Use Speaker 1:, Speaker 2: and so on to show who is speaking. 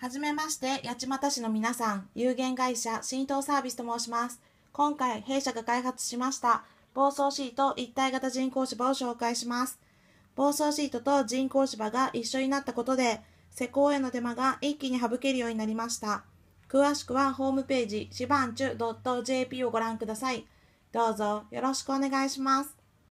Speaker 1: はじめまして、八街市の皆さん、有限会社浸透サービスと申します。今回、弊社が開発しました、防走シート一体型人工芝を紹介します。防走シートと人工芝が一緒になったことで、施工への手間が一気に省けるようになりました。詳しくはホームページ、しばんちゅ .jp をご覧ください。どうぞよろしくお願いします。